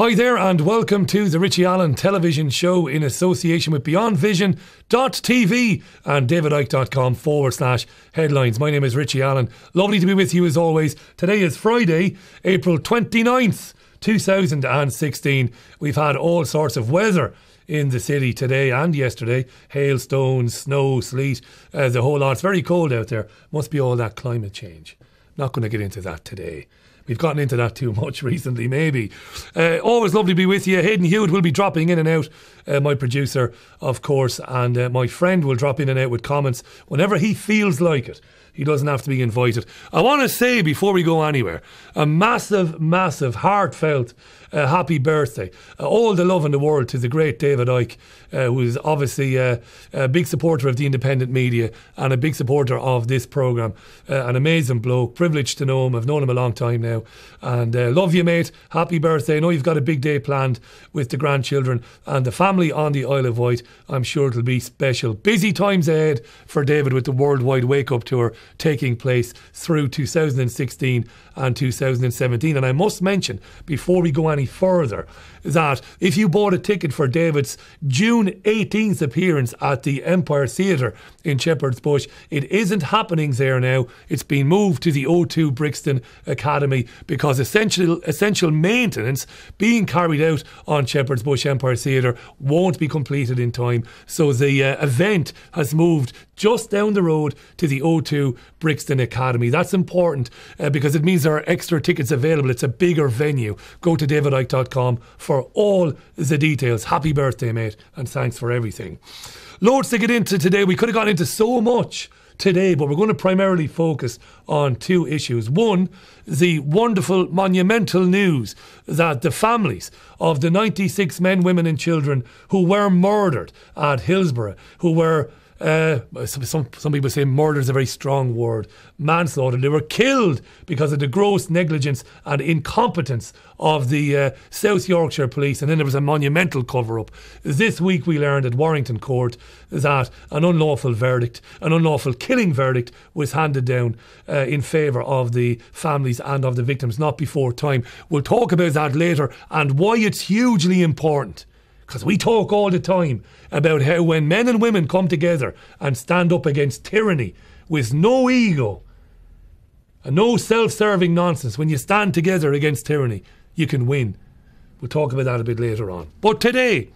Hi there, and welcome to the Richie Allen television show in association with BeyondVision.tv and DavidIcke.com forward slash headlines. My name is Richie Allen. Lovely to be with you as always. Today is Friday, April 29th, 2016. We've had all sorts of weather in the city today and yesterday. Hailstones, snow, sleet, uh, the whole lot. It's very cold out there. Must be all that climate change. Not going to get into that today. We've gotten into that too much recently, maybe. Uh, always lovely to be with you. Hayden Hewitt will be dropping in and out, uh, my producer, of course, and uh, my friend will drop in and out with comments whenever he feels like it. He doesn't have to be invited. I want to say before we go anywhere, a massive, massive, heartfelt uh, happy birthday. Uh, all the love in the world to the great David Icke, uh, who is obviously uh, a big supporter of the independent media and a big supporter of this programme. Uh, an amazing bloke, privileged to know him. I've known him a long time now. And uh, love you, mate. Happy birthday. I know you've got a big day planned with the grandchildren and the family on the Isle of Wight. I'm sure it'll be special. Busy times ahead for David with the Worldwide Wake Up Tour taking place through 2016 and 2017. And I must mention, before we go any further, that if you bought a ticket for David's June 18th appearance at the Empire Theatre in Shepherd's Bush, it isn't happening there now. It's been moved to the O2 Brixton Academy because essential essential maintenance being carried out on Shepherd's Bush Empire Theatre won't be completed in time. So the uh, event has moved just down the road to the O2 Brixton Academy. That's important uh, because it means there are extra tickets available. It's a bigger venue. Go to davidicke.com for all the details. Happy birthday, mate, and thanks for everything. Loads to get into today. We could have gone into so much today, but we're going to primarily focus on two issues. One, the wonderful, monumental news that the families of the 96 men, women, and children who were murdered at Hillsborough, who were uh, some, some people say murder is a very strong word. Manslaughter. They were killed because of the gross negligence and incompetence of the uh, South Yorkshire Police. And then there was a monumental cover up. This week we learned at Warrington Court that an unlawful verdict, an unlawful killing verdict, was handed down uh, in favour of the families and of the victims, not before time. We'll talk about that later and why it's hugely important. Because we talk all the time about how when men and women come together and stand up against tyranny with no ego and no self serving nonsense, when you stand together against tyranny, you can win. We'll talk about that a bit later on. But today,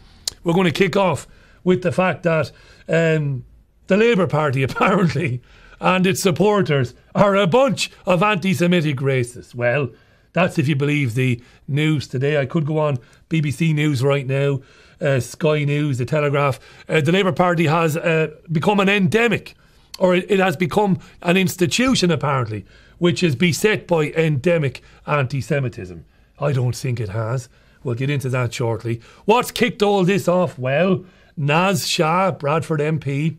we're going to kick off with the fact that um, the Labour Party apparently and its supporters are a bunch of anti Semitic racists. Well, that's if you believe the news today. I could go on BBC News right now uh, Sky News, The Telegraph, uh, the Labour Party has uh, become an endemic, or it, it has become an institution apparently, which is beset by endemic anti Semitism. I don't think it has. We'll get into that shortly. What's kicked all this off? Well, Naz Shah, Bradford MP,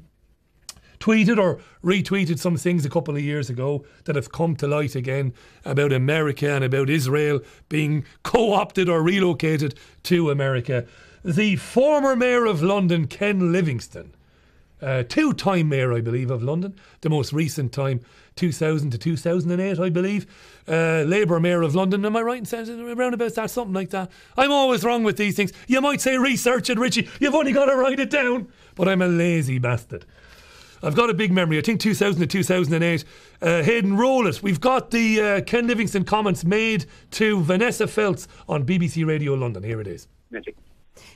tweeted or retweeted some things a couple of years ago that have come to light again about America and about Israel being co opted or relocated to America the former mayor of London, Ken Livingstone, uh, two time mayor, I believe, of London, the most recent time, 2000 to 2008, I believe. Uh, Labour mayor of London, am I right in saying around about that, something like that? I'm always wrong with these things. You might say research it, Richie, you've only got to write it down, but I'm a lazy bastard. I've got a big memory. I think 2000 to 2008. Uh, Hayden, roll it. We've got the uh, Ken Livingstone comments made to Vanessa Feltz on BBC Radio London. Here it is. Magic.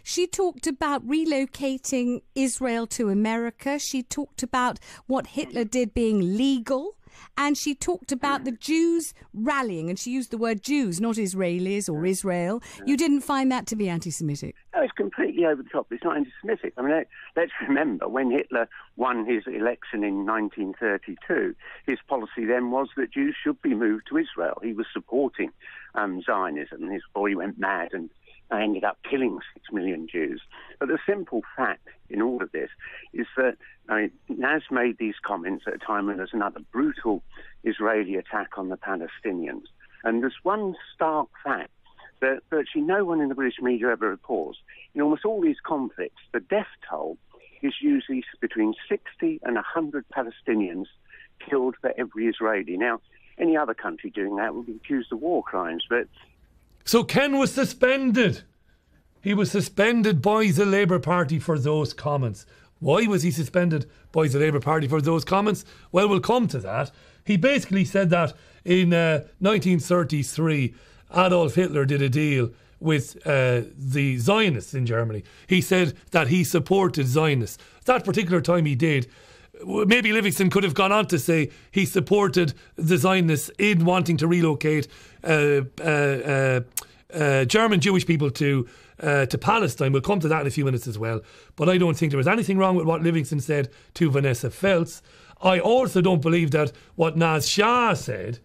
She talked about relocating Israel to America. She talked about what Hitler did being legal. And she talked about the Jews rallying, and she used the word Jews, not Israelis or Israel. You didn't find that to be anti Semitic? No, it's completely over the top. It's not anti Semitic. I mean, let's remember when Hitler won his election in 1932, his policy then was that Jews should be moved to Israel. He was supporting um, Zionism. His boy went mad and I ended up killing six million Jews. But the simple fact in all of this is that I Naz made these comments at a time when there's another brutal Israeli attack on the Palestinians. And there's one stark fact that virtually no one in the British media ever reports. In almost all these conflicts, the death toll is usually between 60 and 100 Palestinians killed for every Israeli. Now, any other country doing that would be accused of war crimes, but So Ken was suspended. He was suspended by the Labour Party for those comments. Why was he suspended by the Labour Party for those comments? Well, we'll come to that. He basically said that in uh, 1933, Adolf Hitler did a deal with uh, the Zionists in Germany. He said that he supported Zionists. That particular time he did. Maybe Livingstone could have gone on to say he supported the Zionists in wanting to relocate uh, uh, German Jewish people to uh, to Palestine. We'll come to that in a few minutes as well. But I don't think there was anything wrong with what Livingstone said to Vanessa Feltz. I also don't believe that what Naz Shah said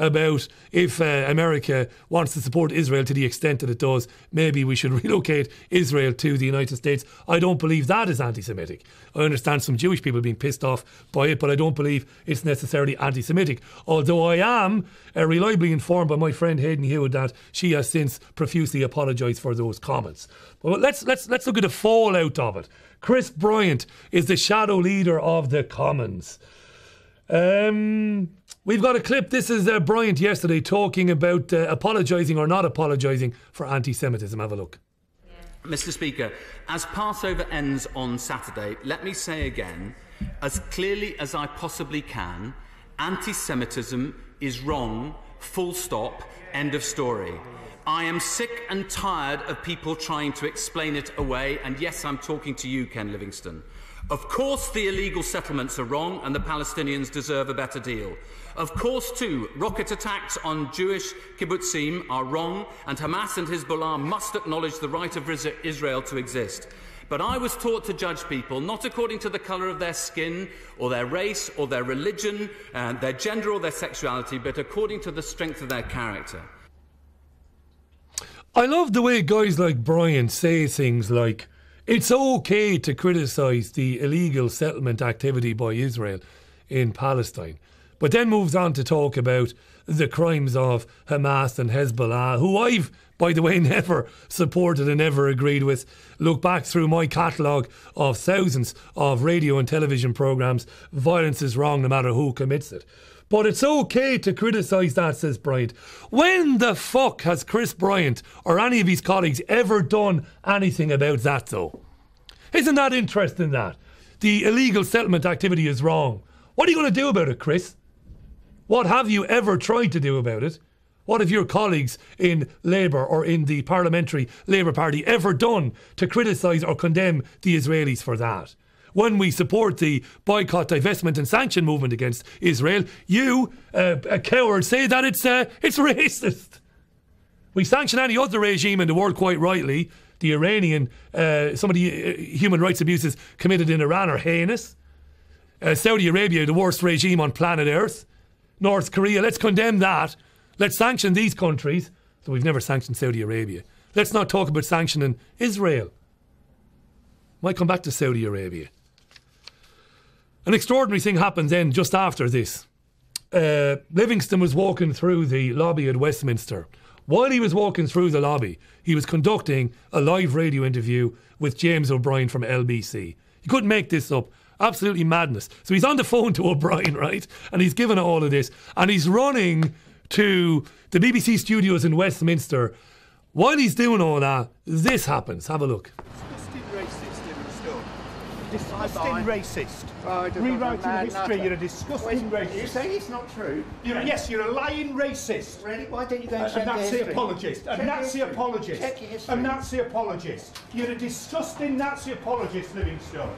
about if uh, America wants to support Israel to the extent that it does, maybe we should relocate Israel to the United States. I don't believe that is anti Semitic. I understand some Jewish people being pissed off by it, but I don't believe it's necessarily anti Semitic. Although I am uh, reliably informed by my friend Hayden Hewitt that she has since profusely apologised for those comments. But let's, let's, let's look at the fallout of it. Chris Bryant is the shadow leader of the Commons. Um, we've got a clip. This is uh, Bryant yesterday talking about uh, apologising or not apologising for anti Semitism. Have a look. Mr. Speaker, as Passover ends on Saturday, let me say again, as clearly as I possibly can, anti Semitism is wrong, full stop, end of story. I am sick and tired of people trying to explain it away, and yes, I'm talking to you, Ken Livingstone. Of course, the illegal settlements are wrong and the Palestinians deserve a better deal. Of course, too, rocket attacks on Jewish kibbutzim are wrong, and Hamas and Hezbollah must acknowledge the right of Israel to exist. But I was taught to judge people not according to the colour of their skin, or their race, or their religion, uh, their gender, or their sexuality, but according to the strength of their character. I love the way guys like Bryant say things like, it's okay to criticise the illegal settlement activity by Israel in Palestine, but then moves on to talk about the crimes of Hamas and Hezbollah, who I've, by the way, never supported and never agreed with. Look back through my catalogue of thousands of radio and television programmes. Violence is wrong no matter who commits it. But it's okay to criticise that, says Bryant. When the fuck has Chris Bryant or any of his colleagues ever done anything about that, though? Isn't that interesting, that? The illegal settlement activity is wrong. What are you going to do about it, Chris? What have you ever tried to do about it? What have your colleagues in Labour or in the Parliamentary Labour Party ever done to criticise or condemn the Israelis for that? When we support the boycott, divestment, and sanction movement against Israel, you, uh, a coward, say that it's uh, it's racist. We sanction any other regime in the world, quite rightly. The Iranian, uh, some of the uh, human rights abuses committed in Iran are heinous. Uh, Saudi Arabia, the worst regime on planet Earth. North Korea, let's condemn that. Let's sanction these countries. So we've never sanctioned Saudi Arabia. Let's not talk about sanctioning Israel. Might come back to Saudi Arabia. An extraordinary thing happened then just after this. Uh, Livingstone was walking through the lobby at Westminster. While he was walking through the lobby, he was conducting a live radio interview with James O'Brien from LBC. He couldn't make this up. Absolutely madness. So he's on the phone to O'Brien, right? And he's given all of this. And he's running to the BBC studios in Westminster. While he's doing all that, this happens. Have a look disgusting racist. Oh, Rewriting history, you're a disgusting racist. You say it's not true? You're, yes, you're a lying racist. Really? Why don't you go and a, check a Nazi history? apologist. A check Nazi apologist. Check your history. A Nazi apologist. You're a disgusting Nazi apologist, Livingstone.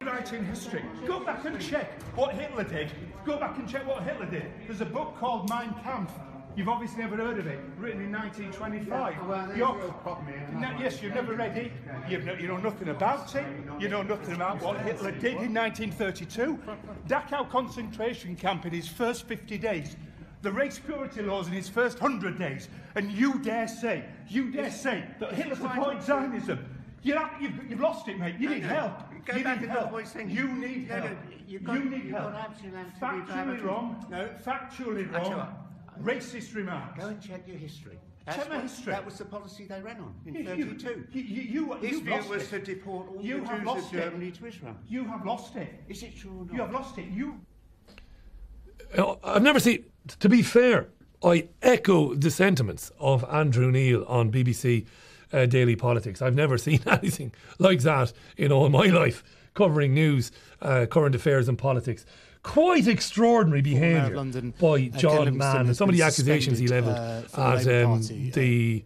Rewriting history. Go back and check what Hitler did. Go back and check what Hitler did. There's a book called Mein Kampf You've obviously never heard of it, written in 1925. Yeah, well, problem here, yes, you've never read it. You've no, you know nothing about it. You know nothing about what Hitler did in 1932. Dachau concentration camp in his first 50 days. The race purity laws in his first 100 days. And you dare say, you dare say that Hitler supported Zionism. You're, you've, you've lost it, mate. You need help. Go you back need to help. saying. You need help. you've got, you need you've help. Got factually wrong. No. Factually wrong racist remarks. Go and check your history. That's check my history. That was the policy they ran on in 32. You, you, you, His view was it. to deport all you the Jews lost of Germany it. to Israel. You have lost it. Is it true or not? You have lost it. You. I've never seen. To be fair, I echo the sentiments of Andrew Neil on BBC uh, Daily Politics. I've never seen anything like that in all my life, covering news, uh, current affairs, and politics. Quite extraordinary behaviour London, by uh, John Mann and some of the accusations he levelled uh, at um, Party, the.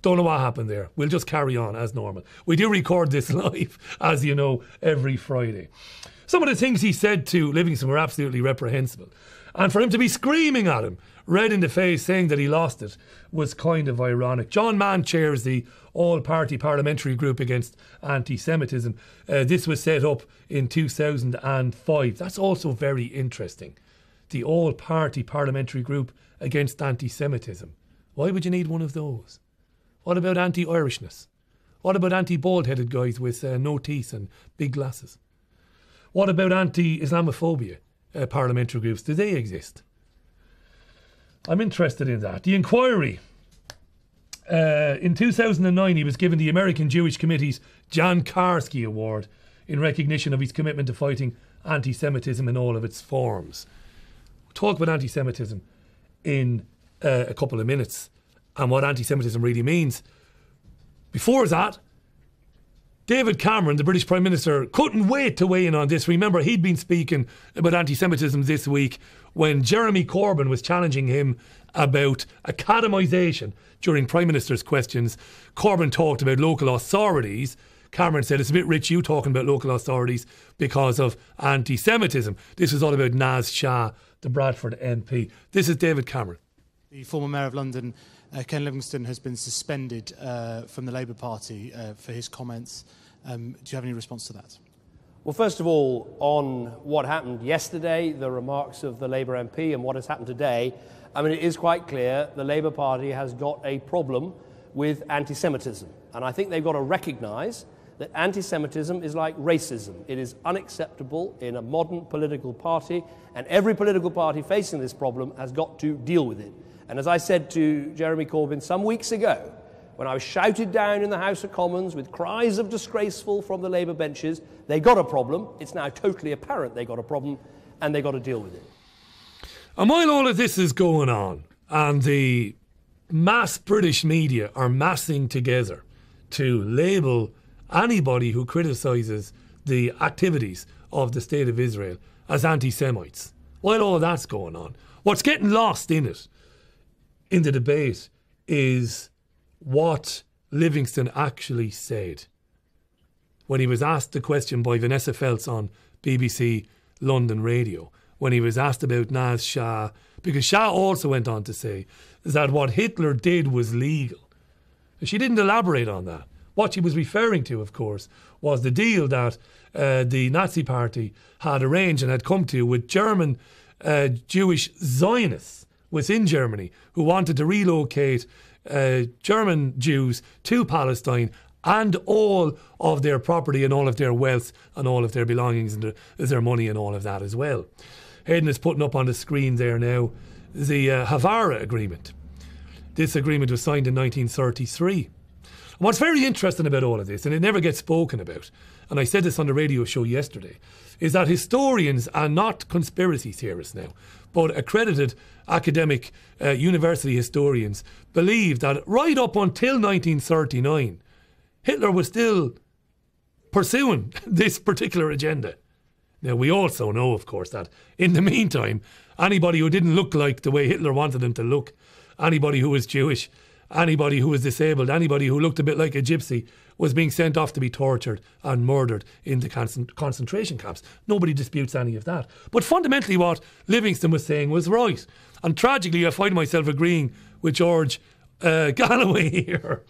Don't know what happened there. We'll just carry on as normal. We do record this live, as you know, every Friday. Some of the things he said to Livingstone were absolutely reprehensible. And for him to be screaming at him, red in the face, saying that he lost it, was kind of ironic. John Mann chairs the all party parliamentary group against anti Semitism. Uh, this was set up in 2005. That's also very interesting. The all party parliamentary group against anti Semitism. Why would you need one of those? What about anti Irishness? What about anti bald headed guys with uh, no teeth and big glasses? What about anti Islamophobia uh, parliamentary groups? Do they exist? I'm interested in that. The inquiry. Uh, in 2009, he was given the American Jewish Committee's Jan Karski Award in recognition of his commitment to fighting anti Semitism in all of its forms. Talk about anti Semitism in uh, a couple of minutes and what anti Semitism really means. Before that, David Cameron, the British Prime Minister, couldn't wait to weigh in on this. Remember, he'd been speaking about anti Semitism this week when Jeremy Corbyn was challenging him about academisation during Prime Minister's questions. Corbyn talked about local authorities. Cameron said, It's a bit rich you talking about local authorities because of anti Semitism. This was all about Naz Shah, the Bradford MP. This is David Cameron. The former mayor of London, uh, Ken Livingstone, has been suspended uh, from the Labour Party uh, for his comments. Um, do you have any response to that? Well, first of all, on what happened yesterday, the remarks of the Labour MP, and what has happened today, I mean, it is quite clear the Labour Party has got a problem with anti Semitism. And I think they've got to recognise that anti Semitism is like racism. It is unacceptable in a modern political party, and every political party facing this problem has got to deal with it. And as I said to Jeremy Corbyn some weeks ago, when I was shouted down in the House of Commons with cries of disgraceful from the Labour benches, they got a problem. It's now totally apparent they got a problem, and they got to deal with it. And while all of this is going on, and the mass British media are massing together to label anybody who criticises the activities of the State of Israel as anti Semites, while all of that's going on, what's getting lost in it, in the debate, is what Livingstone actually said when he was asked the question by Vanessa Feltz on BBC London Radio, when he was asked about Naz Shah, because Shah also went on to say that what Hitler did was legal. She didn't elaborate on that. What she was referring to, of course, was the deal that uh, the Nazi Party had arranged and had come to with German uh, Jewish Zionists within Germany who wanted to relocate uh, German Jews to Palestine and all of their property and all of their wealth and all of their belongings and their, their money and all of that as well. Hayden is putting up on the screen there now the uh, Haavara Agreement. This agreement was signed in 1933. And what's very interesting about all of this, and it never gets spoken about, and I said this on the radio show yesterday, is that historians are not conspiracy theorists now, but accredited academic uh, university historians believe that right up until 1939, Hitler was still pursuing this particular agenda. Now, we also know, of course, that in the meantime, anybody who didn't look like the way Hitler wanted them to look, anybody who was Jewish, anybody who was disabled, anybody who looked a bit like a gypsy, was being sent off to be tortured and murdered in the concentration camps. Nobody disputes any of that. But fundamentally, what Livingstone was saying was right. And tragically, I find myself agreeing with George uh, Galloway here.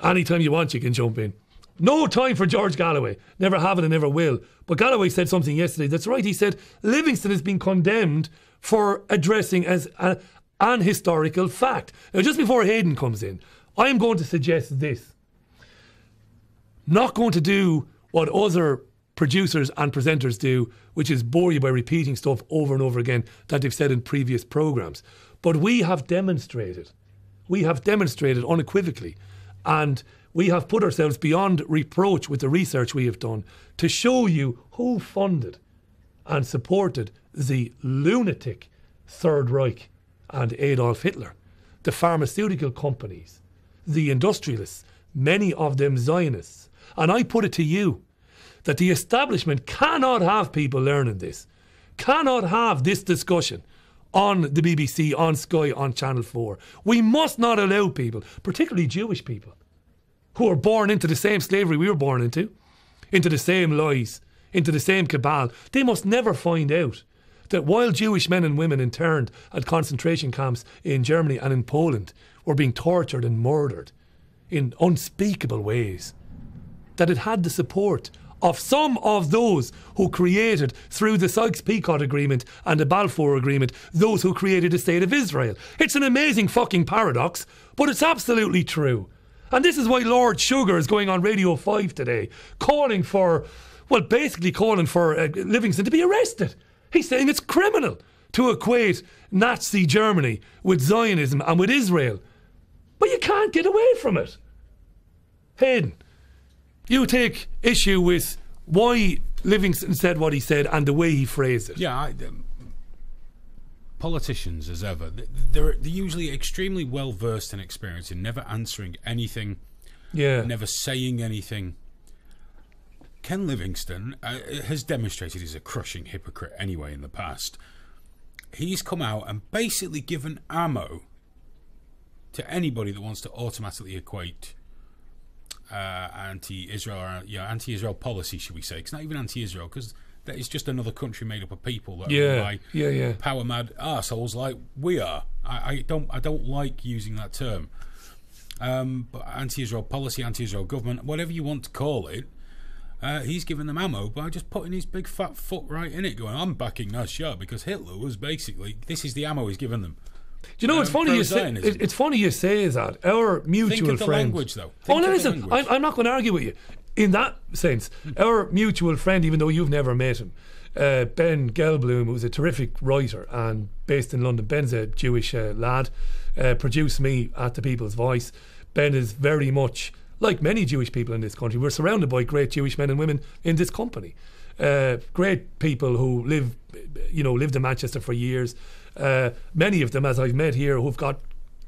Anytime you want, you can jump in. No time for George Galloway. Never have it and never will. But Galloway said something yesterday that's right. He said Livingstone has been condemned for addressing as a, an historical fact. Now, just before Hayden comes in, I am going to suggest this. Not going to do what other producers and presenters do, which is bore you by repeating stuff over and over again that they've said in previous programs. But we have demonstrated, we have demonstrated unequivocally, and we have put ourselves beyond reproach with the research we have done to show you who funded and supported the lunatic Third Reich and Adolf Hitler. The pharmaceutical companies, the industrialists, many of them Zionists. And I put it to you that the establishment cannot have people learning this, cannot have this discussion on the BBC, on Sky, on Channel 4. We must not allow people, particularly Jewish people, who are born into the same slavery we were born into, into the same lies, into the same cabal. They must never find out that while Jewish men and women interned at concentration camps in Germany and in Poland were being tortured and murdered in unspeakable ways, that it had the support of some of those who created, through the Sykes-Picot Agreement and the Balfour Agreement, those who created the State of Israel. It's an amazing fucking paradox, but it's absolutely true. And this is why Lord Sugar is going on Radio 5 today, calling for, well, basically calling for uh, Livingstone to be arrested. He's saying it's criminal to equate Nazi Germany with Zionism and with Israel. But you can't get away from it. Hayden, you take issue with why Livingstone said what he said and the way he phrased it. Yeah, I, um, politicians, as ever, they're, they're usually extremely well versed and experienced in never answering anything, Yeah. never saying anything. Ken Livingstone uh, has demonstrated he's a crushing hypocrite anyway in the past. He's come out and basically given ammo to anybody that wants to automatically equate uh, anti-Israel or yeah, anti-Israel policy, should we say? It's not even anti-Israel because that is just another country made up of people that are Yeah, by yeah, yeah. power mad assholes like we are. I, I don't I don't like using that term. Um, but anti-Israel policy, anti-Israel government, whatever you want to call it, uh, he's giving them ammo by just putting his big fat foot right in it, going, "I'm backing Nasser because Hitler was basically this is the ammo he's given them." Do you know, it's Um, funny you say, it- it's funny you say that. Our mutual Think of the friend. language, though. oh, Think no, listen. I'm, I'm not going to argue with you. In that sense, our mutual friend, even though you've never met him, uh, Ben Gelblum, who's a terrific writer and based in London. Ben's a Jewish uh, lad, uh, produced me at the People's Voice. Ben is very much like many Jewish people in this country. We're surrounded by great Jewish men and women in this company. Uh, great people who live, you know, lived in Manchester for years. Uh, many of them, as I've met here, who've got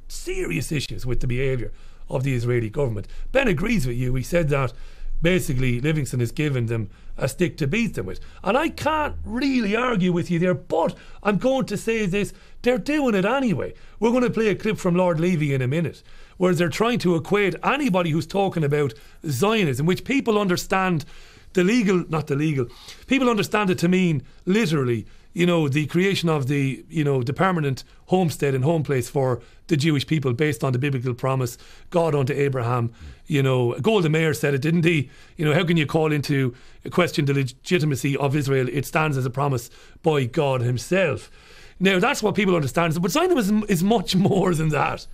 serious issues with the behaviour of the Israeli government. Ben agrees with you. He said that basically Livingstone has given them a stick to beat them with. And I can't really argue with you there, but I'm going to say this they're doing it anyway. We're going to play a clip from Lord Levy in a minute. Where they're trying to equate anybody who's talking about Zionism, which people understand the legal, not the legal, people understand it to mean literally, you know, the creation of the, you know, the permanent homestead and home place for the Jewish people based on the biblical promise, God unto Abraham. You know, Golda Meir said it, didn't he? You know, how can you call into question the legitimacy of Israel? It stands as a promise by God Himself. Now, that's what people understand. But Zionism is much more than that.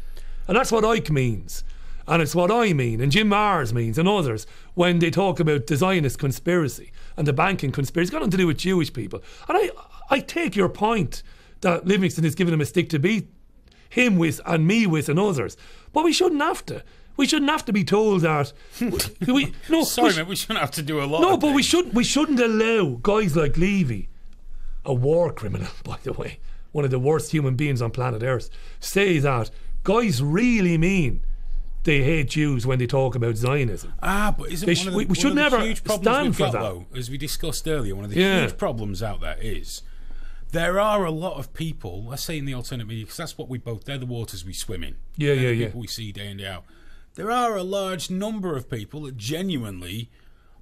And that's what Icke means. And it's what I mean, and Jim Marrs means, and others, when they talk about the Zionist conspiracy and the banking conspiracy. It's got nothing to do with Jewish people. And I, I take your point that Livingstone is giving him a stick to beat him with, and me with, and others. But we shouldn't have to. We shouldn't have to be told that. we, no, Sorry, we we shouldn't have to do a lot. no, of but we should we shouldn't allow guys like Levy, a war criminal, by the way, one of the worst human beings on planet Earth, say that guys really mean they hate Jews when they talk about Zionism. Ah, but isn't sh- of the, we- we should never huge problems stand we've for got, that. though, as we discussed earlier, one of the Yeah. huge problems out there is there are a lot of people. Let's say in the alternate media, because that's what we both. They're the waters we swim in. Yeah, They're yeah, the yeah. People we see day in day out. There are a large number of people that genuinely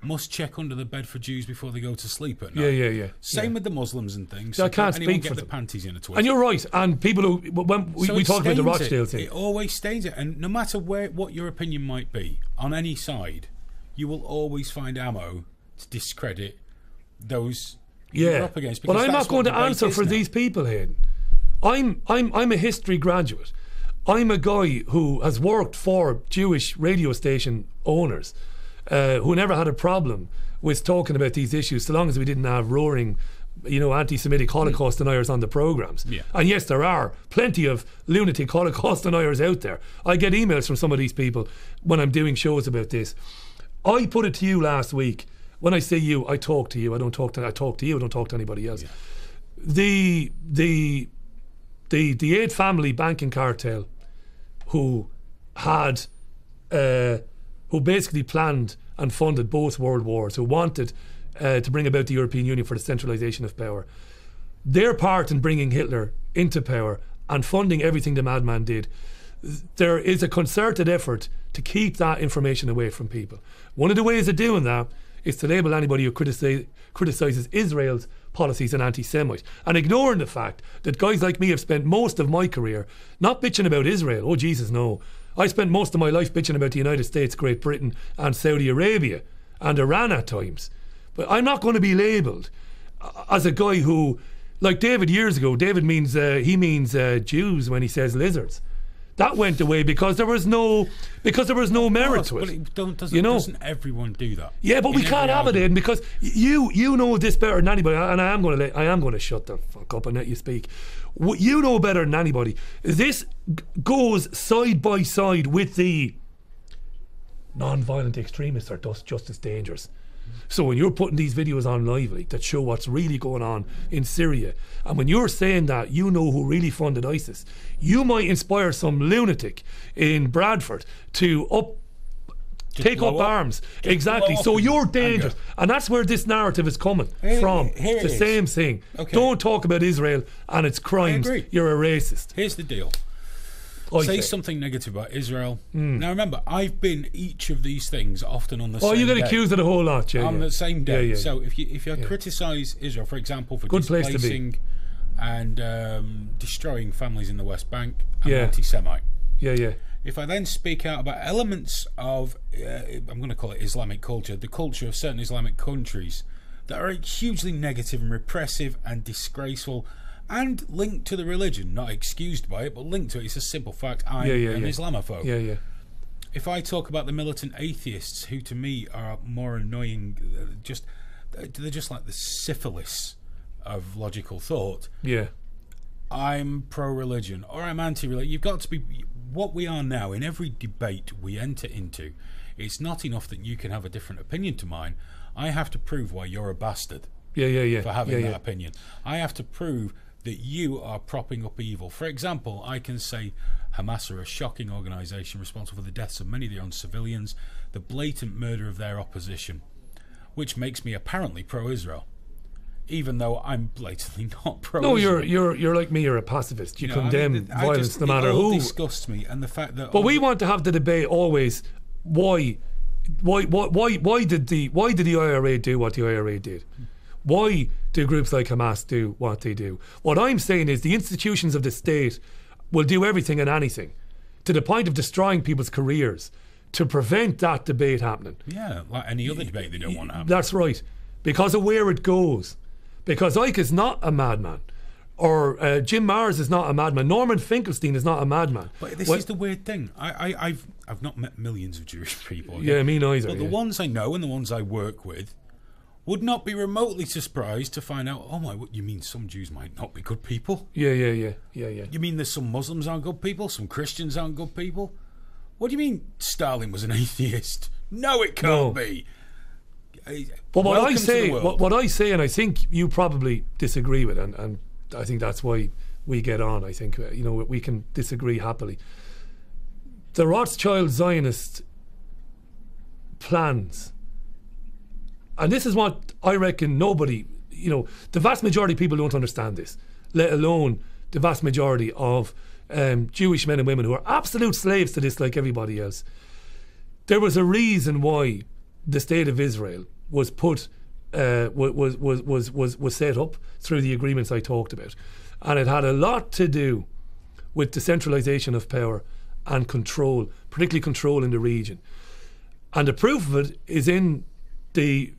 must check under the bed for Jews before they go to sleep at night. Yeah, yeah, yeah, Same yeah. with the Muslims and things. I can't speak get for the them. panties in a twist. And you're right. And people who when we, So we talked about the Rochdale it. thing. It always stains it, and no matter where what your opinion might be on any side, you will always find ammo to discredit those you're Yeah, up against. but I'm not going to answer for now. these people, Hayden. I'm I'm I'm a history graduate. I'm a guy who has worked for Jewish radio station owners, uh, who never had a problem with talking about these issues, so long as we didn't have roaring, you know, anti-Semitic Holocaust deniers on the programs. Yeah. And yes, there are plenty of lunatic Holocaust deniers out there. I get emails from some of these people when I'm doing shows about this. I put it to you last week. When I say you, I talk to you. I don't talk to I talk to you. I don't talk to anybody else. The the the the eight family banking cartel who had uh, who basically planned and funded both world wars, who wanted uh, to bring about the European Union for the centralisation of power. Their part in bringing Hitler into power and funding everything the madman did, there is a concerted effort to keep that information away from people. One of the ways of doing that is to label anybody who criticizes Israel's policies an anti Semite and ignoring the fact that guys like me have spent most of my career not bitching about Israel. Oh, Jesus, no. I spent most of my life bitching about the United States, Great Britain, and Saudi Arabia and Iran at times. But I'm not going to be labelled as a guy who, like David years ago, David means uh, he means uh, Jews when he says lizards. That went away because there was no because there was no merit to But it. it don't, doesn't, You know? doesn't everyone do that? Yeah, but In we can't have it, argument. Hayden, because you you know this better than anybody, and I am going to I am going to shut the fuck up and let you speak. You know better than anybody. This goes side by side with the non-violent extremists are just just as dangerous. So when you're putting these videos on live that show what's really going on in Syria, and when you're saying that you know who really funded ISIS, you might inspire some lunatic in Bradford to up take up, up. arms. Just exactly. So you're anger. dangerous. And that's where this narrative is coming Here- from. here the is. same thing. Okay. Don't talk about Israel and its crimes. You're a racist. Here's the deal. I Say say. Something negative about Israel. Now remember, I've been each of these things often on the Oh, same you get day. accused of the whole lot, yeah. on yeah. the same day. Yeah, so if you if you criticise Israel, for example, for Good place to be. displacing and um, destroying families in the West Bank, I'm Yeah. anti-Semite. yeah, yeah. If I then speak out about elements of, uh, I'm going to call it Islamic culture, the culture of certain Islamic countries that are hugely negative and repressive and disgraceful and linked to the religion, not excused by it, but linked to it. It's a simple fact. I'm Yeah, yeah, an yeah. Islamophobe. Yeah, yeah. If I talk about the militant atheists, who to me are more annoying, uh, just they're just like the syphilis of logical thought. Yeah. I'm pro-religion or I'm anti-religion. You've got to be what we are now in every debate we enter into. It's not enough that you can have a different opinion to mine. I have to prove why you're a bastard Yeah, yeah, yeah. for having yeah, that yeah. opinion. I have to prove that you are propping up evil. For example, I can say Hamas are a shocking organisation responsible for the deaths of many of their own civilians, the blatant murder of their opposition, which makes me apparently pro-Israel, even though I'm blatantly not pro. No, you're you're you're like me. You're a pacifist. You, know, I mean, condemn the- violence just- no matter who. disgusts me, and the fact that. But we want to have the debate always. Why, why, why, why, why did the why did the IRA do what the IRA did? Why do groups like Hamas do what they do? What I'm saying is the institutions of the state will do everything and anything, to the point of destroying people's careers, to prevent that debate happening. yeah, like any other debate they don't want to happen. That's right, because of where it goes. Because Icke is not a madman, or uh, Jim Marrs is not a madman. Norman Finkelstein is not a madman. But this Well- is the weird thing. I, I, I've I've not met millions of Jewish people. Yeah, me neither, But the yeah. ones I know and the ones I work with would not be remotely surprised to find out. Oh my! What you mean? Some Jews might not be good people. yeah, yeah, yeah, yeah, yeah. You mean there's some Muslims aren't good people? Some Christians aren't good people? What do you mean Stalin was an atheist? No, it can't No. be. But what I welcome to the say, what, what I say, and I think you probably disagree with, and, and I think that's why we get on. I think uh, you know we can disagree happily. The Rothschild Zionist plans, and this is what I reckon nobody, you know, the vast majority of people don't understand this, let alone the vast majority of um, Jewish men and women who are absolute slaves to this, like everybody else there was a reason why the state of Israel was put uh, was, was was was was set up through the agreements I talked about, and it had a lot to do with the centralisation of power and control, particularly control in the region. And the proof of it is in the,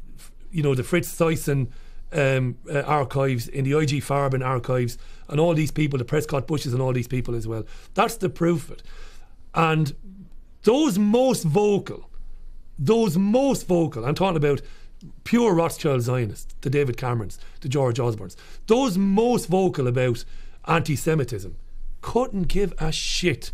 you know, the Fritz Thyssen um, uh, archives, in the IG Farben archives, and all these people, the Prescott Bushes, and all these people as well. That's the proof of it. And those most vocal, those most vocal, I'm talking about pure Rothschild Zionists, the David Camerons, the George Osbornes, those most vocal about anti Semitism couldn't give a shit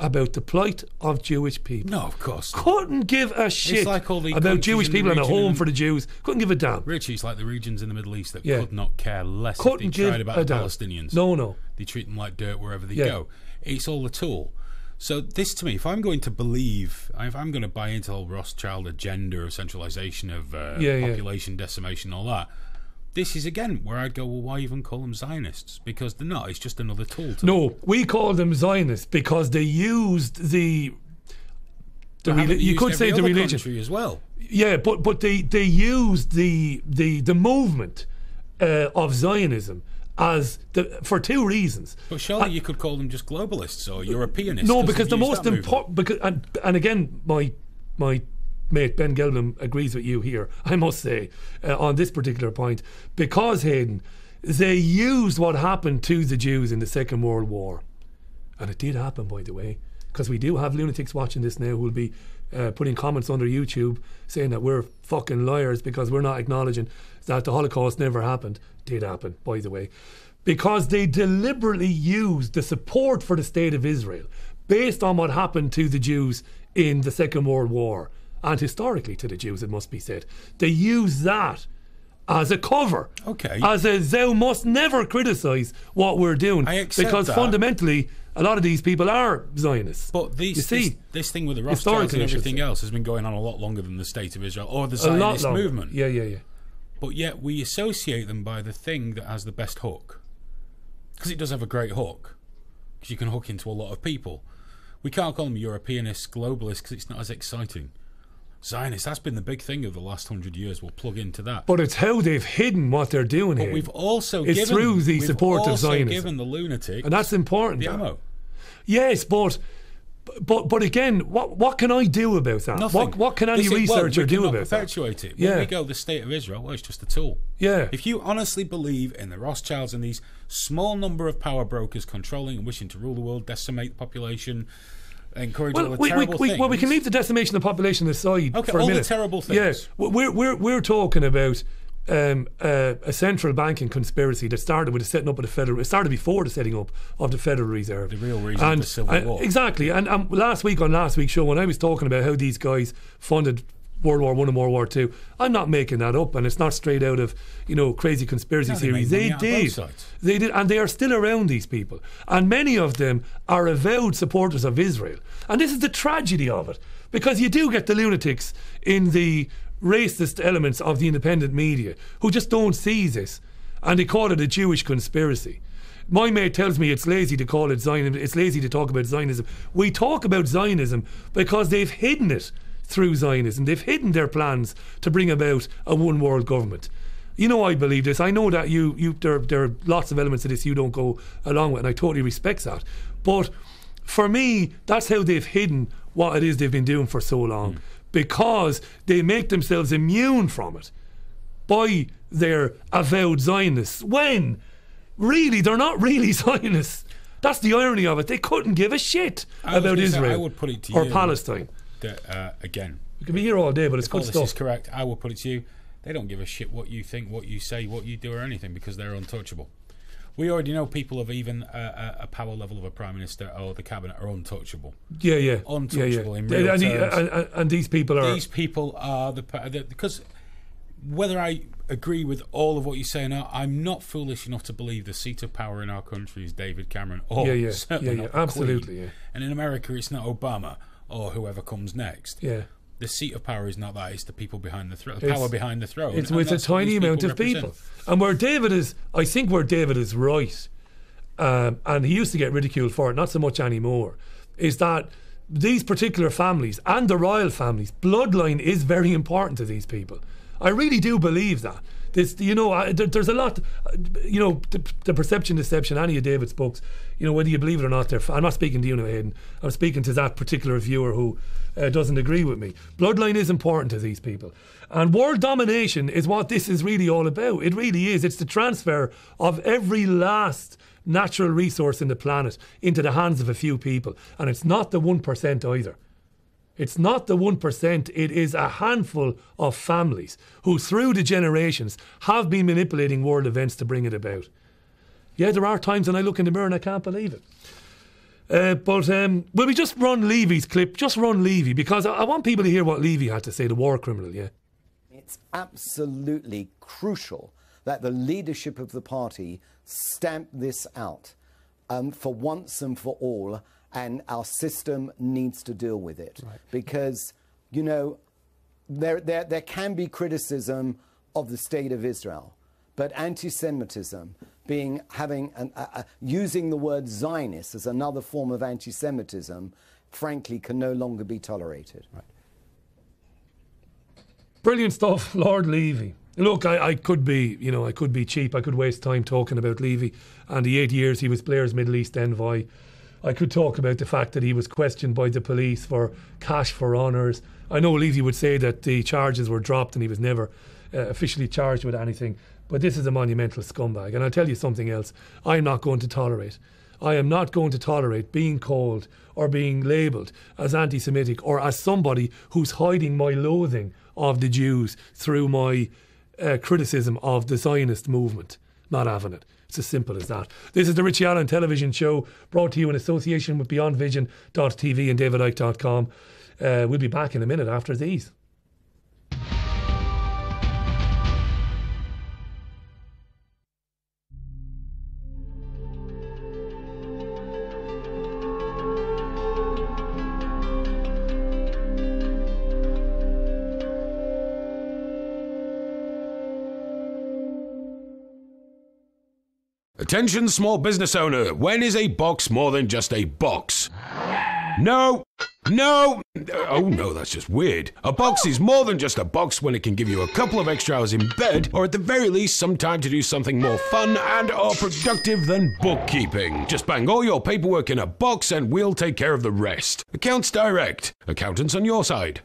about the plight of Jewish people. No, of course. not. Couldn't give a shit like the about Jewish the people and a home for the Jews. Couldn't give a damn. Richie, it's like the regions in the Middle East that Yeah. could not care less Couldn't if they give tried about a the damn. Palestinians. No, no. They treat them like dirt wherever they Yeah. go. It's all a tool. So this, to me, if I'm going to believe, if I'm going to buy into the whole Rothschild agenda of centralisation of uh, Yeah, yeah. population decimation, and all that, this is again where I'd go. Well, why even call them Zionists? Because they're not. It's just another tool. To No, we call them Zionists because they used the. the reli- you could say the religion. country as well. Yeah, but but they they used the the the movement uh, of Zionism as the for two reasons. But surely you could call them just globalists or Europeanists. No, because the most important because and and again my my mate Ben Gelblum agrees with you here. I must say uh, on this particular point because Hayden they used what happened to the Jews in the Second World War, and it did happen by the way. Because we do have lunatics watching this now who will be uh, putting comments under YouTube saying that we're fucking liars because we're not acknowledging that the Holocaust never happened. Did happen, by the way. Because they deliberately used the support for the state of Israel based on what happened to the Jews in the Second World War and historically to the Jews, it must be said. They used that as a cover. Okay. As a thou must never criticise what we're doing. I accept because that. fundamentally, a lot of these people are Zionists. But these, you see, this, this thing with the Rothschilds and everything else has been going on a lot longer than the state of Israel or the Zionist movement. Yeah, yeah, yeah. But yet we associate them by the thing that has the best hook. Because it does have a great hook. Because you can hook into a lot of people. We can't call them Europeanists, globalists, because it's not as exciting. Zionists, that's been the big thing of the last hundred years. We'll plug into that. But it's how they've hidden what they're doing But here. we've also it's given, through the support of Zionism. given the lunatic, and that's important. the ammo. Yes, but but but again, what what can I do about that? Nothing. What what can any is- researcher well, we do about that? perpetuate it. Yeah. When we go the state of Israel, well, it's just a tool. Yeah. If you honestly believe in the Rothschilds and these small number of power brokers controlling and wishing to rule the world, decimate the population, encourage all Well, the we, terrible we, things. well, we can leave the decimation of the population aside Okay, for a all the minute. terrible things. Yeah, we're we're we're talking about um, uh, a central banking conspiracy that started with the setting up of the federal. It started before the setting up of the Federal Reserve. The real reason and, the Civil War. Exactly, and um, last week on last week's show when I was talking about how these guys funded. World War One and World War Two. I'm not making that up, and it's not straight out of you know crazy conspiracy No, they theories. They both did. They did, and they are still around these people. And many of them are avowed supporters of Israel. And this is the tragedy of it, because you do get the lunatics in the racist elements of the independent media who just don't see this, and they call it a Jewish conspiracy. My mate tells me it's lazy to call it Zionism. It's lazy to talk about Zionism. We talk about Zionism because they've hidden it through Zionism. They've hidden their plans to bring about a one world government. You know I believe this. I know that you you there there are lots of elements of this you don't go along with, and I totally respect that. But for me, that's how they've hidden what it is they've been doing for so long, hmm. Because they make themselves immune from it by their avowed Zionists. When really they're not really Zionists. That's the irony of it. They couldn't give a shit about say, Israel I put it to or Palestine. That, uh, again, We could be here all day, but it's good this is correct, I will put it to you. They don't give a shit what you think, what you say, what you do, or anything because they're untouchable. We already know people of even a, a, a power level of a prime minister or the cabinet are untouchable. Yeah, yeah, Untouchable yeah, in real and, terms. and, and, and these people are These people are the, because whether I agree with all of what you say or not, I'm not foolish enough to believe the seat of power in our country is David Cameron. Or Yeah, yeah, certainly yeah, yeah, absolutely, yeah. And in America, it's not Obama or whoever comes next. yeah. The seat of power is not that; it's the people behind the throne. The It's- power behind the throne. It's with a tiny amount of represent. people. And where David is, I think where David is right, um, and he used to get ridiculed for it, not so much anymore, is that these particular families and the royal families, bloodline is very important to these people. I really do believe that. This, you know, I, there, there's a lot, you know, the, the perception, deception, any of David's books, you know, whether you believe it or not, they're, I'm not speaking to you now, Hayden. I'm speaking to that particular viewer who uh, doesn't agree with me. Bloodline is important to these people. And world domination is what this is really all about. It really is. It's the transfer of every last natural resource in the planet into the hands of a few people. And it's not the 1% either. It's not the 1%, it is a handful of families who, through the generations, have been manipulating world events to bring it about. Yeah, there are times when I look in the mirror and I can't believe it. Uh, but um, will we just run Levy's clip? Just run Levy because I, I want people to hear what Levy had to say, the war criminal. Yeah. It's absolutely crucial that the leadership of the party stamp this out um, for once and for all, and our system needs to deal with it. Because, you know, there, there, there can be criticism of the state of Israel, but anti Semitism, being having an, uh, uh, using the word Zionist as another form of anti Semitism, frankly, can no longer be tolerated. Right. Brilliant stuff, Lord Levy. Look, I, I could be, you know, I could be cheap. I could waste time talking about Levy and the eight years he was Blair's Middle East envoy. I could talk about the fact that he was questioned by the police for cash for honours. I know Levy would say that the charges were dropped and he was never uh, officially charged with anything. But this is a monumental scumbag. And I'll tell you something else. I'm not going to tolerate. I am not going to tolerate being called or being labelled as anti Semitic or as somebody who's hiding my loathing of the Jews through my uh, criticism of the Zionist movement. Not having it. It's as simple as that. This is the Richie Allen television show brought to you in association with BeyondVision.tv and DavidIcke.com. Uh, we'll be back in a minute after these. Attention, small business owner. When is a box more than just a box? No! No! Oh no, that's just weird. A box is more than just a box when it can give you a couple of extra hours in bed, or at the very least, some time to do something more fun and or productive than bookkeeping. Just bang all your paperwork in a box and we'll take care of the rest. Accounts Direct. Accountants on your side.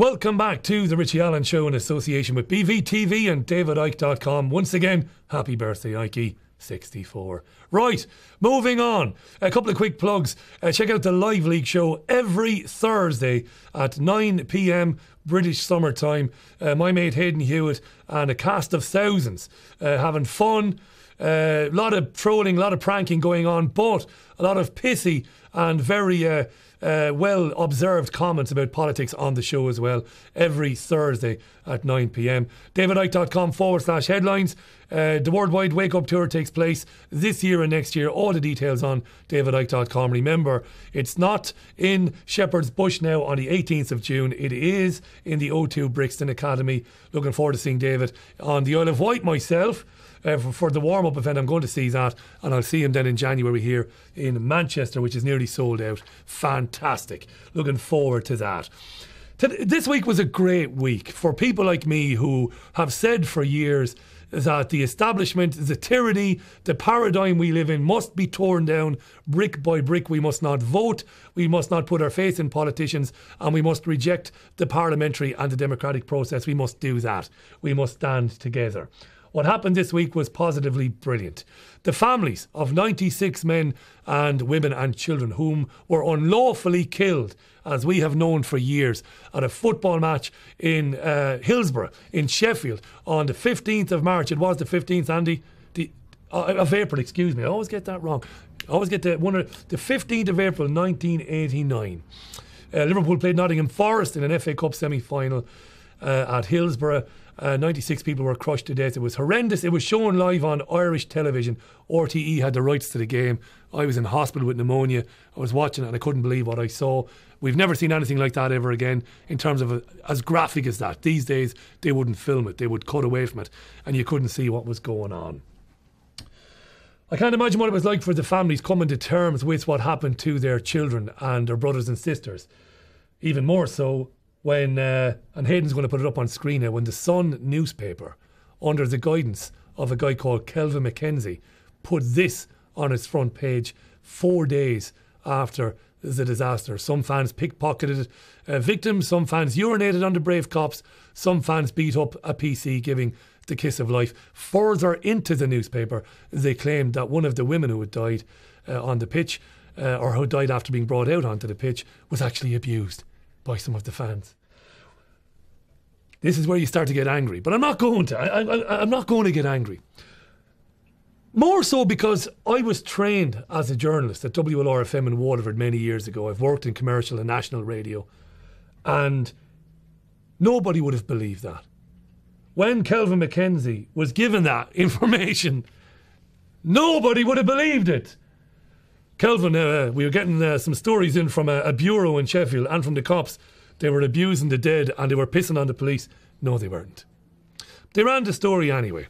Welcome back to the Richie Allen Show in association with BVTV and DavidIcke.com. Once again, happy birthday, Ikey. 64. Right, moving on. A couple of quick plugs. Uh, check out the LiveLeak show every Thursday at 9 pm British summertime. Uh, my mate Hayden Hewitt and a cast of thousands uh, having fun. A lot of trolling, a lot of pranking going on, but a lot of pissy and very uh, uh, well observed comments about politics on the show as well every Thursday at 9 pm. DavidIcke.com forward slash headlines. Uh, the Worldwide Wake Up Tour takes place this year and next year. All the details on davidicke.com. Remember, it's not in Shepherd's Bush now on the 18th of June. It is in the O2 Brixton Academy. Looking forward to seeing David on the Isle of Wight myself. Uh, for, for, the warm up event. I'm going to see that, and I'll see him then in January here in Manchester, which is nearly sold out. Fantastic. Looking forward to that. This week was a great week for people like me who have said for years that the establishment, the tyranny, the paradigm we live in must be torn down brick by brick. We must not vote, we must not put our faith in politicians, and we must reject the parliamentary and the democratic process. We must do that. We must stand together. What happened this week was positively brilliant. The families of 96 men and women and children whom were unlawfully killed, as we have known for years, at a football match in uh, Hillsborough, in Sheffield, on the 15th of March. It was the 15th, Andy, the, uh, of April, excuse me. I always get that wrong. I always get the, one the 15th of April, 1989. Uh, Liverpool played Nottingham Forest in an FA Cup semi final uh, at Hillsborough. Uh, 96 people were crushed to death. It was horrendous. It was shown live on Irish television. RTE had the rights to the game. I was in hospital with pneumonia. I was watching it and I couldn't believe what I saw. We've never seen anything like that ever again in terms of a, as graphic as that. These days, they wouldn't film it, they would cut away from it, and you couldn't see what was going on. I can't imagine what it was like for the families coming to terms with what happened to their children and their brothers and sisters. Even more so when, uh, and Hayden's going to put it up on screen now, when the Sun newspaper, under the guidance of a guy called Kelvin MacKenzie, put this on its front page four days after the disaster. Some fans pickpocketed uh, victims, some fans urinated on the brave cops, some fans beat up a PC giving the kiss of life. Further into the newspaper, they claimed that one of the women who had died uh, on the pitch, uh, or who died after being brought out onto the pitch, was actually abused by some of the fans. This is where you start to get angry. But I'm not going to. I, I, I'm not going to get angry. More so because I was trained as a journalist at WLRFM in Waterford many years ago. I've worked in commercial and national radio. And nobody would have believed that. When Kelvin MacKenzie was given that information, nobody would have believed it. Kelvin, uh, we were getting uh, some stories in from a, a bureau in Sheffield and from the cops. They were abusing the dead and they were pissing on the police. No, they weren't. They ran the story anyway.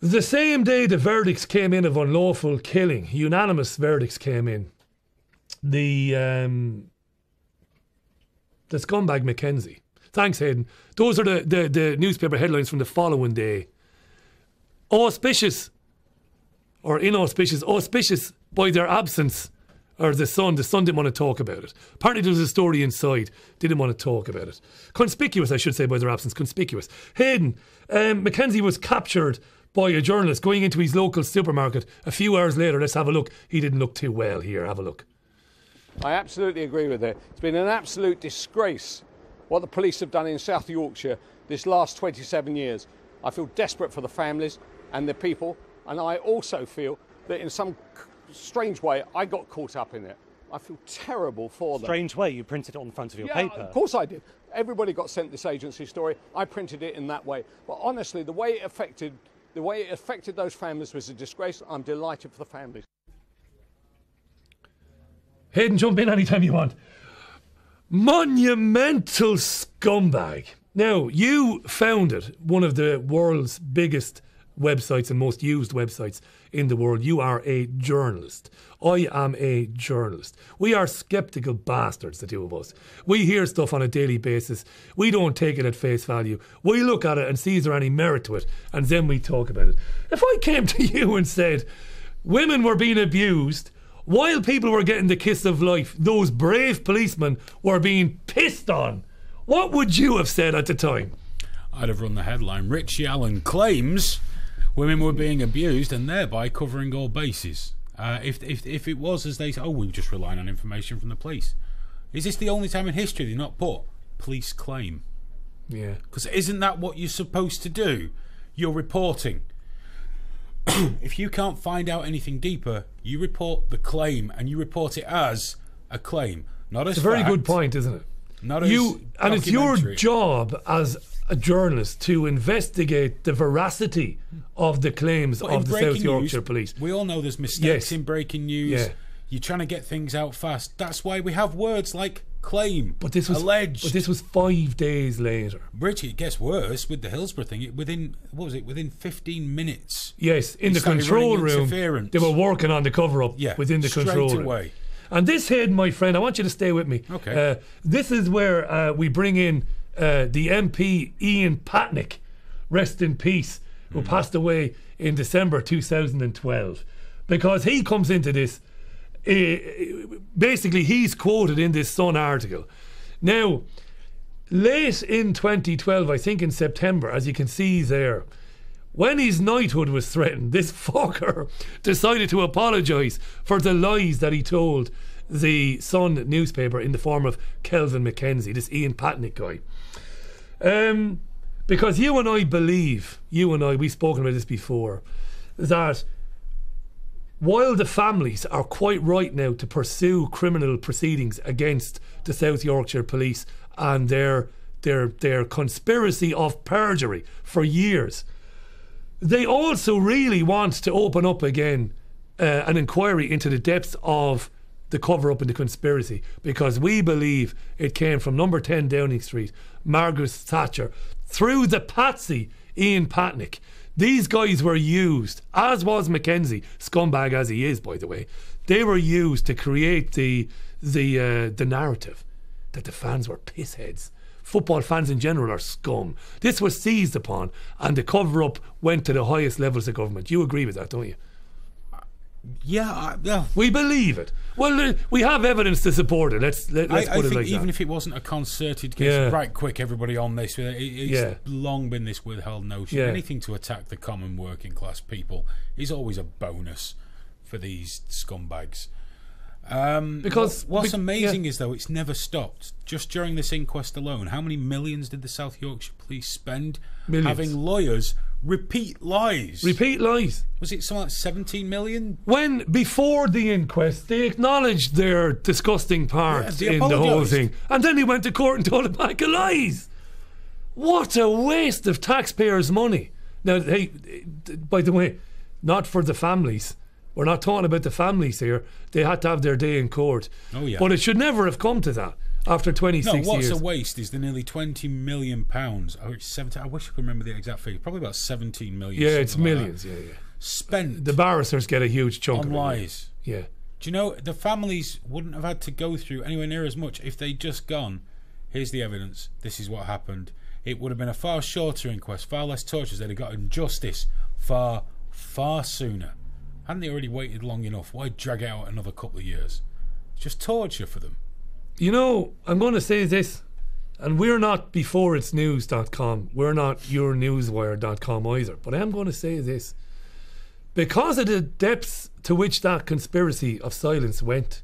The same day the verdicts came in of unlawful killing, unanimous verdicts came in. The um, the scumbag MacKenzie. Thanks, Hayden. Those are the, the, the newspaper headlines from the following day. Auspicious or inauspicious, auspicious by their absence or the Sun. The Sun didn't want to talk about it. Apparently, there was a story inside. Didn't want to talk about it. Conspicuous, I should say, by their absence. Conspicuous. Hayden, um, MacKenzie was captured by a journalist going into his local supermarket. A few hours later, let's have a look. He didn't look too well. Here, have a look. I absolutely agree with it. It's been an absolute disgrace what the police have done in South Yorkshire this last 27 years. I feel desperate for the families and the people, and I also feel that in some strange way I got caught up in it. I feel terrible for them. Strange way you printed it on the front of your yeah, paper. Of course I did. Everybody got sent this agency story. I printed it in that way. But honestly, the way it affected the way it affected those families was a disgrace. I'm delighted for the families. Hayden, jump in anytime you want. Monumental scumbag. Now, you founded one of the world's biggest websites and most used websites in the world. You are a journalist. I am a journalist. We are skeptical bastards, the two of us. We hear stuff on a daily basis. We don't take it at face value. We look at it and see is there any merit to it, and then we talk about it. If I came to you and said women were being abused while people were getting the kiss of life, those brave policemen were being pissed on. What would you have said at the time? I'd have run the headline Richie Allen claims women were being abused and thereby covering all bases. Uh, if, if, if it was as they say, oh, we were just relying on information from the police. Is this the only time in history they've not put police claim? Yeah. Because isn't that what you're supposed to do? You're reporting. if you can't find out anything deeper, you report the claim and you report it as a claim, not as It's a very fact, good point, isn't it? Not as you and it's your job as a journalist to investigate the veracity of the claims in of the South Yorkshire news, Police. We all know there's mistakes Yes. in breaking news. Yeah. You're trying to get things out fast. That's why we have words like claim, But this was alleged. But this was five days later. Richie, it gets worse with the Hillsborough thing. It, within what was it? Within 15 minutes. Yes, in the control room, they were working on the cover up Yeah, within the control room. away. And this head, my friend, I want you to stay with me. Okay. Uh, this is where uh, we bring in uh, the MP Ian Patnick, rest in peace, who Hmm. passed away in December 2012, because he comes into this. Uh, basically, he's quoted in this Sun article. Now, late in 2012, I think in September, as you can see there, when his knighthood was threatened, this fucker decided to apologise for the lies that he told the Sun newspaper in the form of Kelvin MacKenzie, this Ian Patnick guy. Um, because you and I believe, you and I, we've spoken about this before, that while the families are quite right now to pursue criminal proceedings against the South Yorkshire Police and their their their conspiracy of perjury for years, they also really want to open up again uh, an inquiry into the depths of the cover up and the conspiracy because we believe it came from number 10 Downing Street, Margaret Thatcher, through the patsy Ian Patnick. These guys were used, as was MacKenzie, scumbag as he is, by the way. They were used to create the the uh, the narrative that the fans were pissheads. Football fans in general are scum. This was seized upon, and the cover up went to the highest levels of government. You agree with that, don't you? Yeah, I, yeah. We believe it. Well, uh, we have evidence to support it. Let's let, let's I, I put it think like even that. if it wasn't a concerted case, Yeah. right quick, everybody on this. It, it's Yeah. long been this withheld notion. Yeah. Anything to attack the common working class people is always a bonus for these scumbags. Um, Because- what- what's amazing is though it's never stopped. Just during this inquest alone, how many millions did the South Yorkshire Police spend Millions. having lawyers repeat lies? Repeat lies. Was it something like 17 million? When before the inquest, they acknowledged their disgusting part Yeah, in the whole thing, and then they went to court and told a pack of lies. What a waste of taxpayers' money! Now, hey, by the way, not for the families. We're not talking about the families here. They had to have their day in court. Oh, yeah. But it should never have come to that after 26 No, what's years. a waste is the nearly 20 million pounds. Oh, it's 17, I wish I could remember the exact figure. Probably about 17 million. yeah, it's something like that. millions. Yeah, yeah. Spent The barristers get a huge chunk on of it. yeah. Yeah. Do you know the families wouldn't have had to go through anywhere near as much if they'd just gone. Here's the evidence. This is what happened. It would have been a far shorter inquest, far less tortures. They'd have gotten justice far, far sooner. Hadn't they already waited long enough? Why drag it out another couple of years? It's just torture for them. You know, I'm going to say this, and we're not beforeitsnews.com, We're not yournewswire.com either. But I am going to say this. Because of the depths to which that conspiracy of silence went,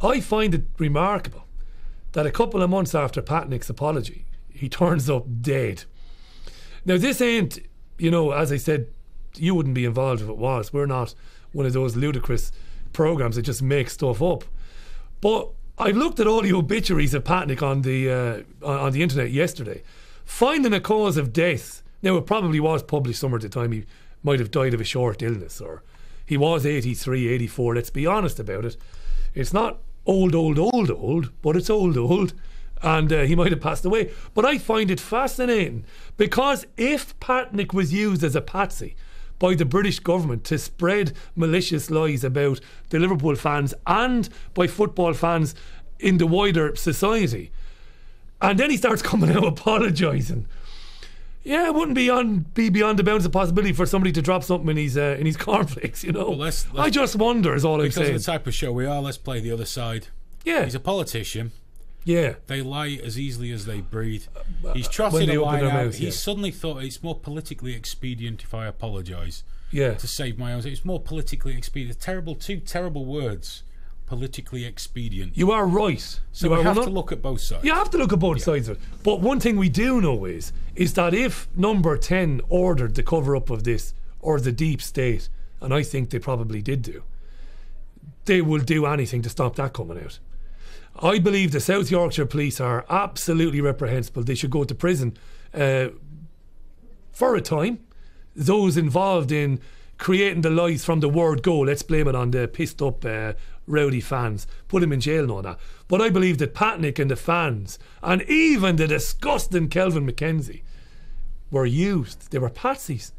I find it remarkable that a couple of months after Patnick's apology, he turns up dead. Now, this ain't, you know, as I said, you wouldn't be involved if it was. We're not one of those ludicrous programs that just make stuff up. But I looked at all the obituaries of Patnick on the uh, on the internet yesterday, finding a cause of death. Now it probably was published somewhere at the time. He might have died of a short illness, or he was 83, 84. Let's be honest about it. It's not old, old, old, old, but it's old, old. And uh, he might have passed away. But I find it fascinating because if Patnick was used as a patsy by the British government to spread malicious lies about the Liverpool fans and by football fans in the wider society, and then he starts coming out apologising. Yeah, it wouldn't be on be beyond the bounds of possibility for somebody to drop something in his uh, in his cornflakes. You know, Well, let's- I let's- just wonder. Is all I'm Because of the type of show we are, let's play the other side. Yeah. He's a politician. Yeah. They lie as easily as they breathe. Uh, He's when trotted they a open line out. mouths, He's yeah. suddenly thought it's more politically expedient if I apologise. Yeah. To save my own. It's more politically expedient. Terrible, two terrible words. Politically expedient. You are right. So You we have we're to look at both sides. You have to look at both sides of it. But one thing we do know is is that if number ten ordered the cover up of this or the deep state, and I think they probably did do, they will do anything to stop that coming out. I believe the South Yorkshire police are absolutely reprehensible. They should go to prison uh, for a time. Those involved in creating the lies from the word go, let's blame it on the pissed up uh, rowdy fans. Put them in jail and all that. But I believe that Patnick and the fans, and even the disgusting Kelvin MacKenzie, were used. They were patsies.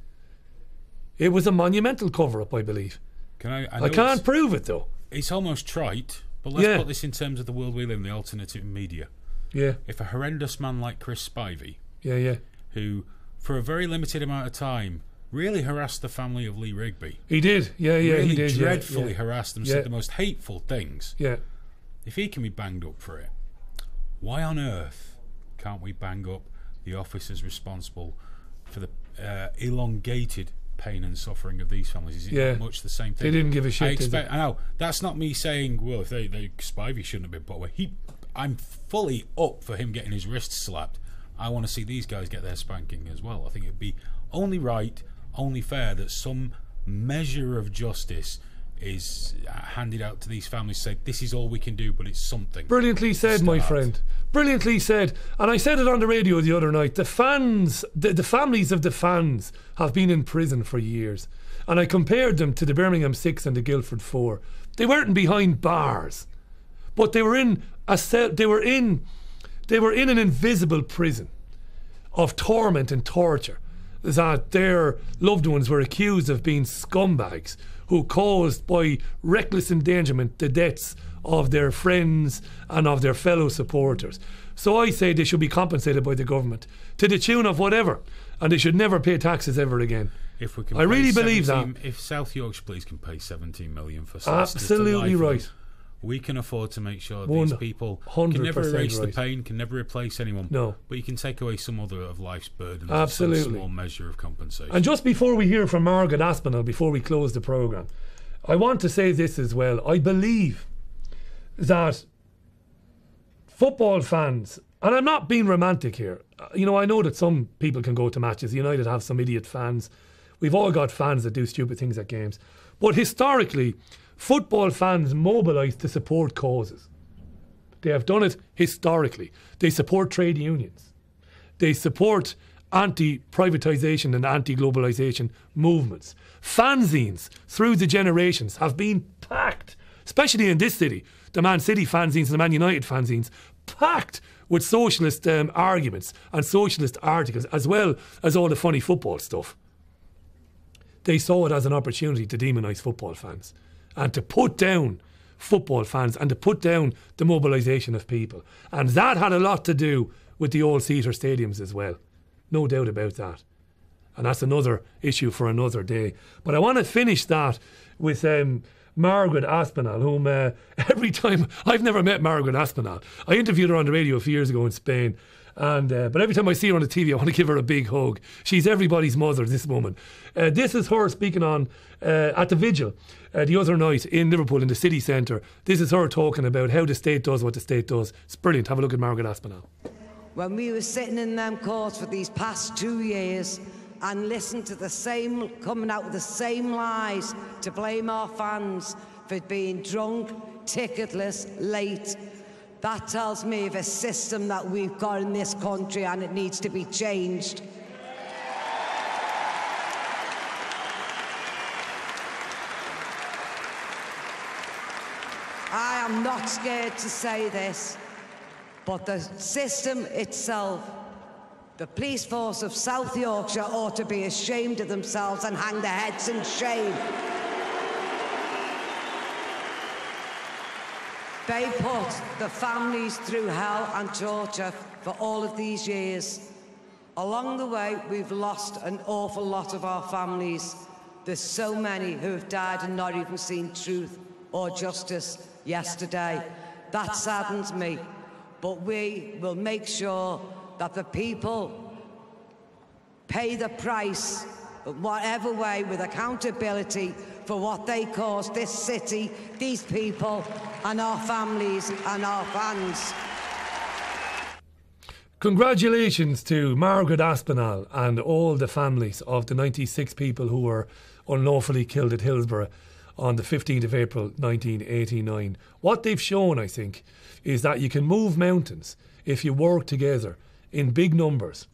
It was a monumental cover up, I believe. Can I? I, know can't prove it though. It's almost trite, but let's Yeah. put this in terms of the world we live in, the alternative media. Yeah. If a horrendous man like Chris Spivey, Yeah, yeah. who for a very limited amount of time really harassed the family of Lee Rigby, He did. Yeah, yeah, really he did. yeah, dreadfully yeah. harassed them, Yeah. said the most hateful things. Yeah. If he can be banged up for it, why on earth can't we bang up the officers responsible for the uh, elongated pain and suffering of these families? Is it Yeah. much the same thing. They didn't give a shit, I expect. I know that's not me saying. Well, if they, they Spivey shouldn't have been put away. He, I'm fully up for him getting his wrists slapped. I want to see these guys get their spanking as well. I think it'd be only right, only fair that some measure of justice is uh, handed out to these families. Say this is all we can do, but it's something. Brilliantly said, my friend. Brilliantly said. And I said it on the radio the other night. The fans, the, the families of the fans have been in prison for years. And I compared them to the Birmingham Six and the Guildford Four. They weren't behind bars, but they were in a cell. They were in, they were in an invisible prison of torment and torture. That their loved ones were accused of being scumbags who caused, by reckless endangerment, the deaths of their friends and of their fellow supporters. So I say they should be compensated by the government to the tune of whatever, and they should never pay taxes ever again. If we can, I really believe that. If South Yorkshire Police can pay 17 million for Absolutely right. We can afford to make sure these people can never erase the pain, can never replace anyone. No. but you can take away some other of life's burdens. Absolutely. some small measure of compensation. And just before we hear from Margaret Aspinall, before we close the programme, I want to say this as well. I believe that football fans, and I'm not being romantic here. uh, You know, I know that some people can go to matches. United have some idiot fans. We've all got fans that do stupid things at games. But historically, football fans mobilise to support causes. They have done it historically. They support trade unions. They support anti privatisation and anti globalisation movements. Fanzines through the generations have been packed, especially in this city. The Man City fanzines and the Man United fanzines, packed with socialist um, arguments and socialist articles, as well as all the funny football stuff. They saw it as an opportunity to demonise football fans and to put down football fans and to put down the mobilisation of people. And that had a lot to do with the old Caesar stadiums as well. No doubt about that. And that's another issue for another day. But I want to finish that with um, Margaret Aspinall, whom uh, every time I've never met Margaret Aspinall. I interviewed her on the radio a few years ago in Spain. And uh, but every time I see her on the TV, I want to give her a big hug. She's everybody's mother. This woman. Uh, this is her speaking on uh, at the vigil uh, the other night in Liverpool in the city centre. This is her talking about how the state does what the state does. It's brilliant. Have a look at Margaret Aspinall. when we were sitting in them courts for these past two years and listened to the same, coming out with the same lies to blame our fans for being drunk, ticketless, late. That tells me of a system that we've got in this country and it needs to be changed. I am not scared to say this, but the system itself, the police force of South Yorkshire ought to be ashamed of themselves and hang their heads in shame. They put the families through hell and torture for all of these years. Along the way, we've lost an awful lot of our families. There's so many who have died and not even seen truth or justice yesterday. That saddens me. But we will make sure that the people pay the price, whatever way, with accountability for what they caused this city, these people, and our families and our fans. Congratulations to Margaret Aspinall and all the families of the 96 people who were unlawfully killed at Hillsborough on the 15th of April 1989. What they've shown, I think, is that you can move mountains if you work together in big numbers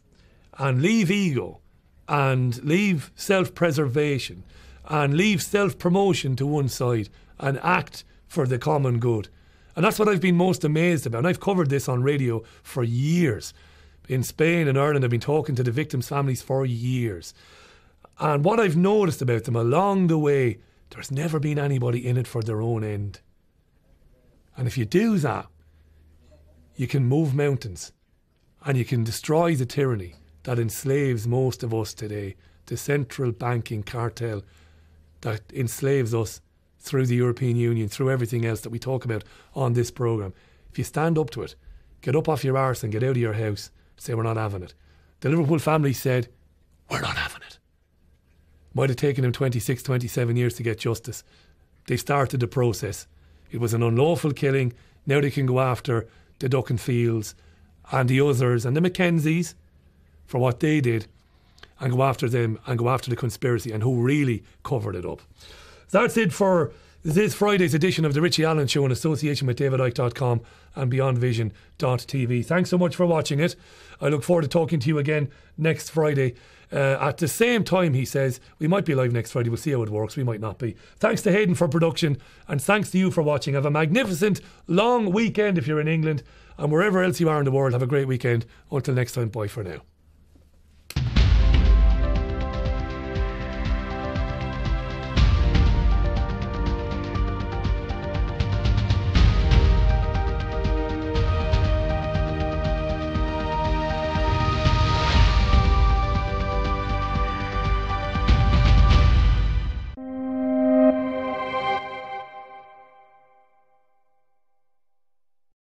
and leave ego and leave self preservation and leave self promotion to one side and act for the common good. And that's what I've been most amazed about. And I've covered this on radio for years. In Spain and Ireland, I've been talking to the victims' families for years. And what I've noticed about them along the way, there's never been anybody in it for their own end. And if you do that, you can move mountains and you can destroy the tyranny that enslaves most of us today, the central banking cartel that enslaves us through the European Union, through everything else that we talk about on this programme. If you stand up to it, get up off your arse and get out of your house, say we're not having it. The Liverpool family said, we're not having it. Might have taken them 26, 27 years to get justice. They started the process. It was an unlawful killing. Now they can go after the Duckenfields and the others and the MacKenzies for what they did and go after them and go after the conspiracy and who really covered it up. That's it for this Friday's edition of the Richie Allen Show in association with DavidIcke.com and BeyondVision.tv. Thanks so much for watching it. I look forward to talking to you again next Friday. Uh, at the same time, he says, we might be live next Friday. We'll see how it works. We might not be. Thanks to Hayden for production, and thanks to you for watching. Have a magnificent long weekend if you're in England, and wherever else you are in the world, have a great weekend. Until next time, bye for now.